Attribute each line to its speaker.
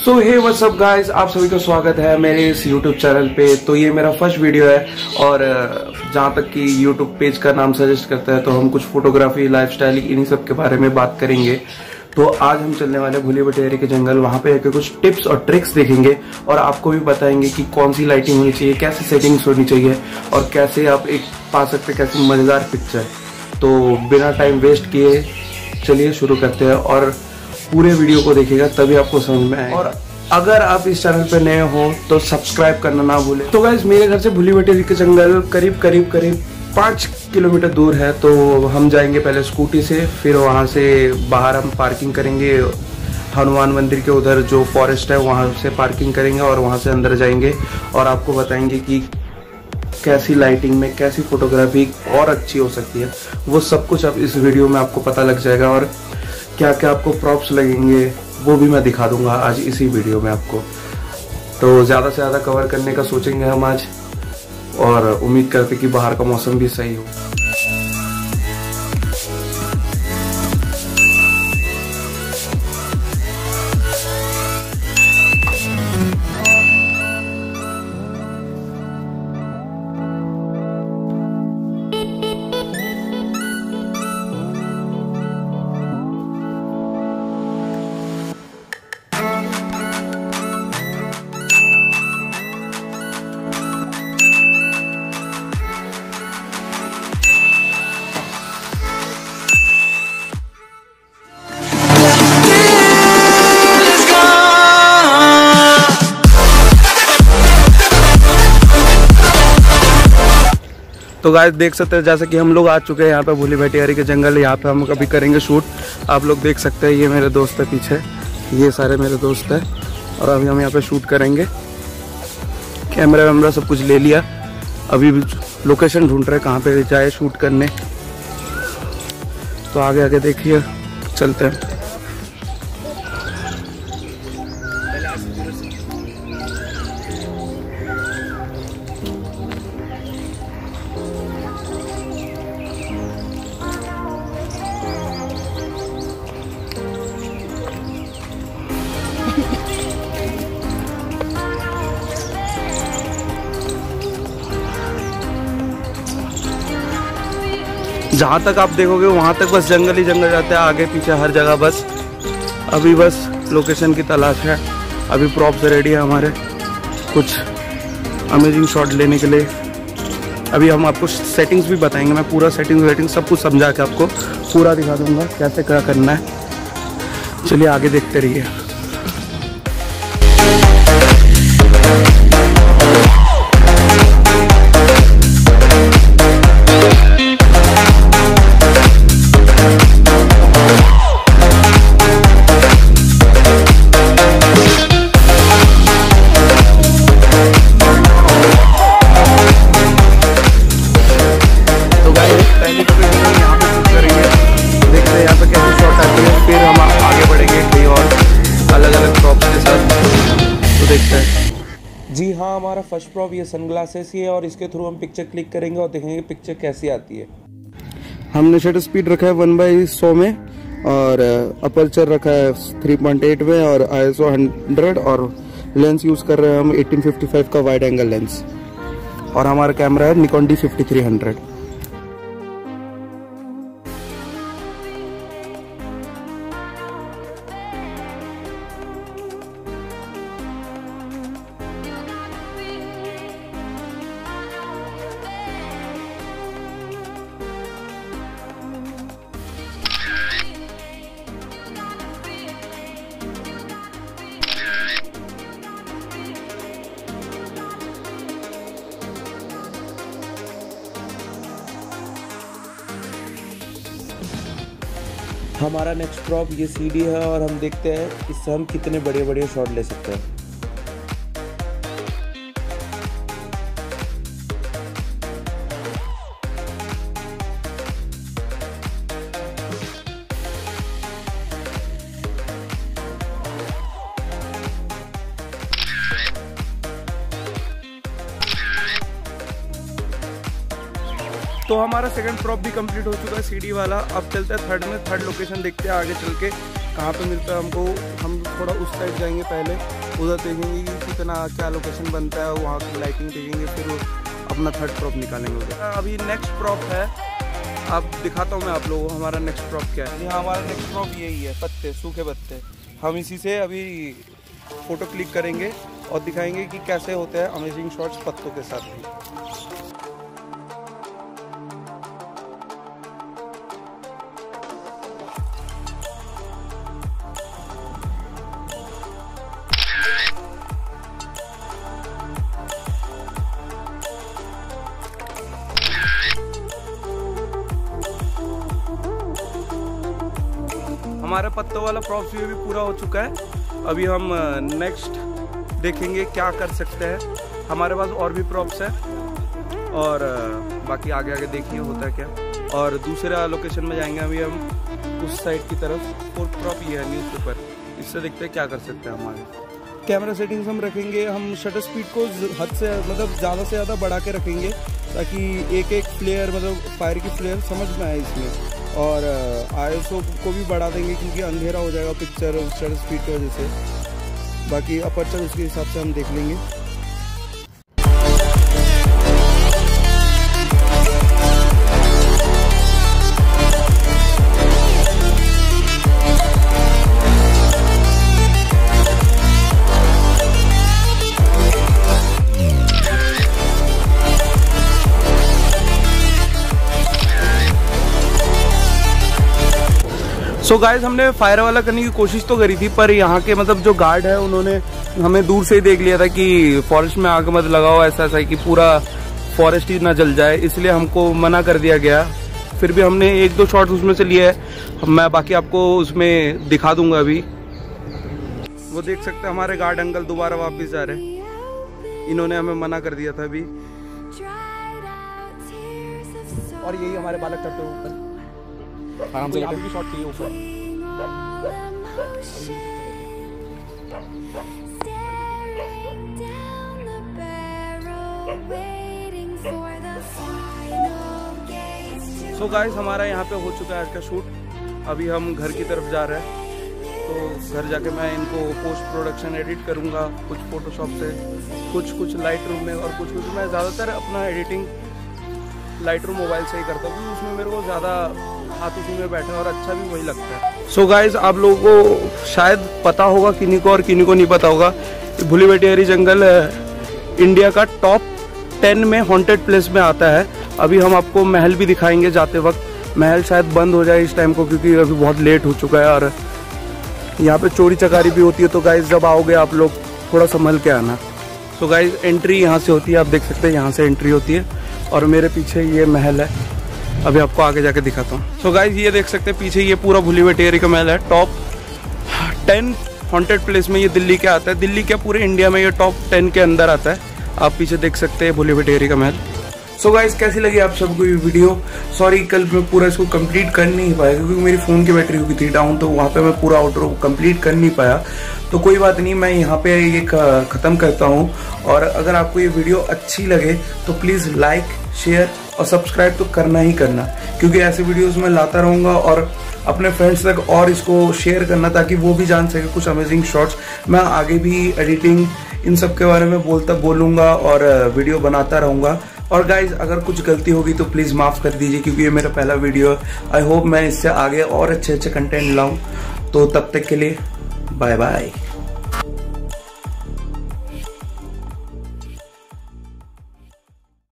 Speaker 1: So hey what's up guys आप सभी का स्वागत है मेरे इस YouTube चैनल पे। तो ये मेरा फ़र्स्ट वीडियो है और जहाँ तक कि YouTube पेज का नाम सजेस्ट करता है तो हम कुछ फोटोग्राफी लाइफस्टाइल इन्हीं सब के बारे में बात करेंगे। तो आज हम चलने वाले भूली बटेरे के जंगल। वहाँ पे आके कुछ टिप्स और ट्रिक्स देखेंगे और आपको भी बताएँगे कि कौन सी लाइटिंग होनी चाहिए, कैसे सेटिंग्स होनी चाहिए और कैसे आप एक, पा सकते कैसी मज़ेदार पिक्चर तो बिना टाइम वेस्ट किए चलिए शुरू करते हैं और पूरे वीडियो को देखिएगा, तभी आपको समझ में आएगा। और अगर आप इस चैनल पे नए हो तो सब्सक्राइब करना ना भूलें। तो गाइज़ मेरे घर से भूली बटेरी के जंगल, करीब करीब करीब पाँच किलोमीटर दूर है तो हम जाएँगे पहले स्कूटी से, फिर वहाँ से बाहर हम पार्किंग करेंगे। हनुमान मंदिर के उधर जो फॉरेस्ट है, वहाँ से पार्किंग करेंगे और वहाँ से अंदर जाएँगे और आपको बताएँगे कि कैसी लाइटिंग में, कैसी फोटोग्राफी और अच्छी हो सकती है। वो सब कुछ अब इस वीडियो में आपको पता लग जाएगा और क्या क्या आपको प्रॉप्स लगेंगे, वो भी मैं दिखा दूँगा आज इसी वीडियो में आपको। तो ज़्यादा से ज़्यादा कवर करने का सोचेंगे हम आज। और उम्मीद करते कि बाहर का मौसम भी सही हो। तो गाय देख सकते हैं, जैसे कि हम लोग आ चुके हैं यहाँ पे भूली भटियारी के जंगल, यहाँ पे हम कभी करेंगे शूट। आप लोग देख सकते हैं, ये मेरे दोस्त है पीछे। ये सारे मेरे दोस्त हैं, और अभी हम यहाँ पे शूट करेंगे। कैमरा वैमरा सब कुछ ले लिया। अभी लोकेशन ढूंढ रहे हैं कहाँ पे जाए शूट करने। तो आगे आगे देखिए, चलते हैं। जहाँ तक आप देखोगे, वहाँ तक बस जंगल ही जंगल जाते हैं। आगे, पीछे, हर जगह बस। अभी बस लोकेशन की तलाश है। अभी प्रॉप्स रेडी है हमारे। कुछ अमेजिंग शॉट लेने के लिए। अभी हम आपको सेटिंग्स भी बताएँगे। मैं पूरा सेटिंग्स वेटिंग सब कुछ समझा के आपको पूरा दिखा दूँगा। कैसे क्या करना है। चलिए, आगे देखते रहिए। फ़र्स्ट प्रॉप ये सनग्लासेस ही है और इसके थ्रू हम पिक्चर क्लिक करेंगे और देखेंगे पिक्चर कैसी आती है। हमने शटर स्पीड रखा है वन बाई सौ में और अपर्चर रखा है 3.8 में और आई एस ओ हंड्रेड और लेंस यूज़ कर रहे हैं हम 1855 का वाइड एंगल लेंस और हमारा कैमरा है Nikon D fifty three hundred हमारा नेक्स्ट ड्रॉप ये सीडी है और हम देखते हैं इससे हम कितने बड़े बड़े शॉट ले सकते हैं। तो हमारा सेकंड प्रॉप भी कंप्लीट हो चुका है सीडी वाला। अब चलते हैं थर्ड में। थर्ड लोकेशन देखते हैं आगे चल के कहाँ पे मिलता है हमको। हम थोड़ा उस साइड जाएँगे पहले। उधर देखेंगे कि कितना, क्या लोकेशन बनता है, वहाँ की लाइटिंग देखेंगे, फिर अपना थर्ड प्रॉप निकालेंगे उधर। अभी नेक्स्ट प्रॉप है। अब दिखाता हूँ मैं आप लोगों को हमारा नेक्स्ट प्रॉप क्या है। यहाँ हमारा नेक्स्ट प्रॉप यही है, पत्ते, सूखे पत्ते। हम इसी से अभी फ़ोटो क्लिक करेंगे और दिखाएँगे कि कैसे होते हैं अमेजिंग शॉट्स पत्तों के साथ भी। हमारा पत्तों वाला प्रॉप्स भी पूरा हो चुका है। अभी हम नेक्स्ट देखेंगे क्या कर सकते हैं। हमारे पास और भी प्रॉप्स है। और बाकी आगे आगे देखिए होता है क्या। और दूसरा लोकेशन में जाएँगे अभी हम, उस साइड की तरफ़। फोर्थ प्रॉप ये है न्यूज़पेपर इससे देखते हैं क्या कर सकते हैं हमारे। कैमरा सेटिंग्स हम रखेंगे। हम शटर स्पीड को हद से मतलब ज़्यादा से ज़्यादा बढ़ा के रखेंगे। ताकि एक एक प्लेयर मतलब फायर की प्लेयर समझ में आए इसमें। और आई को भी बढ़ा देंगे क्योंकि अंधेरा हो जाएगा पिक्चर उच्चर स्पीड की वजह से। बाकी अपर्चर उसके हिसाब से हम देख लेंगे। सो so गाइस हमने फायर वाला करने की कोशिश तो करी थी पर यहाँ के मतलब जो गार्ड है उन्होंने हमें दूर से ही देख लिया था कि फॉरेस्ट में आग मत लगाओ ऐसा ऐसा कि पूरा फॉरेस्ट ही ना जल जाए। इसलिए हमको मना कर दिया गया। फिर भी हमने एक दो शॉट उसमें से लिए। है मैं बाकी आपको उसमें दिखा दूँगा अभी। वो देख सकते हैं हमारे गार्ड अंकल दोबारा वापस जा रहे इन्होंने हमें मना कर दिया था अभी। और यही हमारे बालक करते ऊपर। आराम से भी शॉट चाहिए ऊपर। सो गाइस हमारा यहाँ पे हो चुका है आज का शूट अभी हम घर की तरफ़ जा रहे हैं। तो घर जाके मैं इनको पोस्ट प्रोडक्शन एडिट करूँगा कुछ फोटोशॉप से कुछ कुछ लाइट रूम में और कुछ कुछ मैं ज़्यादातर अपना एडिटिंग लाइट रूम मोबाइल से ही करता हूँ क्योंकि उसमें मेरे को ज़्यादा हाथ उसी में बैठे और अच्छा भी वही लगता है। सो so गाइज़ आप लोगों को शायद पता होगा, किन्हीं को और किन्हीं को नहीं पता होगा भूली बेटियारी जंगल इंडिया का टॉप टेन में हॉन्टेड प्लेस में आता है। अभी हम आपको महल भी दिखाएँगे जाते वक्त। महल शायद बंद हो जाए इस टाइम को क्योंकि अभी बहुत लेट हो चुका है और यहाँ पे चोरी चकारी भी होती है तो गाइज़ जब आओगे आप लोग, थोड़ा संभल के आना। तो गाइज़ एंट्री यहाँ से होती है, आप देख सकते हैं, यहाँ से एंट्री होती है। और मेरे पीछे ये महल है। अभी आपको आगे जाके दिखाता हूँ। सो गाइज़ ये देख सकते हैं, पीछे ये पूरा भूली वेटेरी का महल है टॉप टेन हॉन्टेड प्लेस में ये दिल्ली के आता है। दिल्ली के पूरे इंडिया में ये टॉप टेन के अंदर आता है। आप पीछे देख सकते हैं भूली वेटेरी का महल। सो so गाइज़ कैसी लगी आप सबको ये वीडियो सॉरी कल मैं पूरा इसको कंप्लीट कर नहीं पाया, क्योंकि मेरी फ़ोन की बैटरी हो गई थी डाउन तो वहाँ पे मैं पूरा आउटरो कंप्लीट कर नहीं पाया। तो कोई बात नहीं, मैं यहाँ पे ये खत्म करता हूँ। और अगर आपको ये वीडियो अच्छी लगे तो प्लीज़ लाइक शेयर और सब्सक्राइब तो करना ही करना। क्योंकि ऐसे वीडियोस मैं लाता रहूँगा और अपने फ्रेंड्स तक और इसको शेयर करना, ताकि वो भी जान सके कुछ अमेजिंग शॉट्स मैं आगे भी एडिटिंग इन सब के बारे में बोलता, बोलूँगा और वीडियो बनाता रहूँगा। और गाइज़ अगर कुछ गलती होगी तो प्लीज़ माफ़ कर दीजिए, क्योंकि ये मेरा पहला वीडियो है आई होप मैं इससे आगे और अच्छे अच्छे कंटेंट लाऊं। तो तब तक के लिए बाय बाय